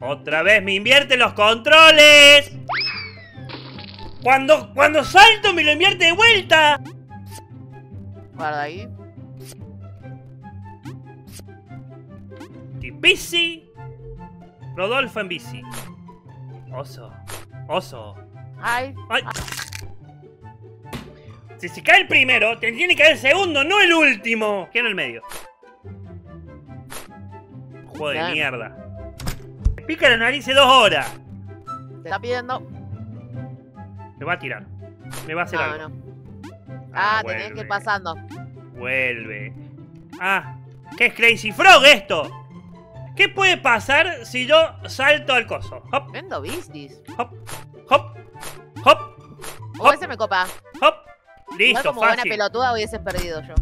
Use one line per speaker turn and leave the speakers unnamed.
Otra vez me invierte los controles. Cuando, cuando salto me lo invierte de vuelta.
Guarda ahí.
Bici. Rodolfo en bici. Oso. Oso.
Ay.
Ay. Si se cae el primero, te tiene que caer el segundo, no el último. ¿Qué en el medio? Juego de mierda. Pica la nariz dos horas.
Te está pidiendo.
Me va a tirar. Me va a hacer
No,
algo.
no. Ah,
vuelve.
tenés que ir pasando.
Vuelve. Ah, ¿qué es Crazy Frog esto? ¿Qué puede pasar si yo salto al coso? Hop,
Vendo business.
hop, hop, hop,
O ese me copa.
hop.
Igual
Listo,
como buena
fácil.
pelotuda hubieses perdido yo.